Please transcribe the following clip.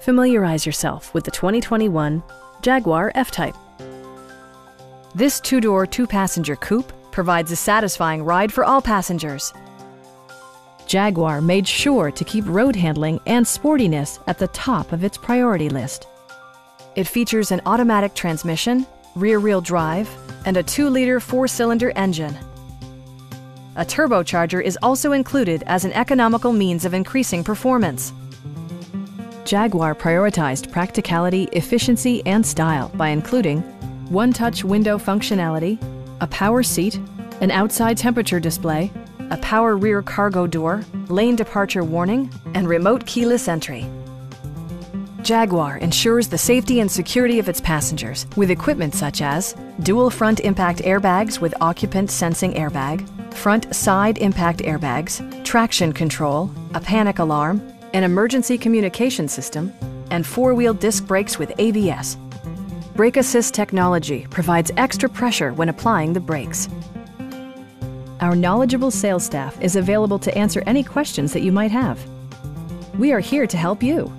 Familiarize yourself with the 2021 Jaguar F-Type. This two-door, two-passenger coupe provides a satisfying ride for all passengers. Jaguar made sure to keep road handling and sportiness at the top of its priority list. It features an automatic transmission, rear-wheel drive, and a 2-liter four-cylinder engine. A turbocharger is also included as an economical means of increasing performance. Jaguar prioritized practicality, efficiency, and style by including one-touch window functionality, a power seat, an outside temperature display, a power rear cargo door, lane departure warning, and remote keyless entry. Jaguar ensures the safety and security of its passengers with equipment such as dual front impact airbags with occupant sensing airbag, front side impact airbags, traction control, a panic alarm, an emergency communication system, and four-wheel disc brakes with ABS. Brake Assist technology provides extra pressure when applying the brakes. Our knowledgeable sales staff is available to answer any questions that you might have. We are here to help you.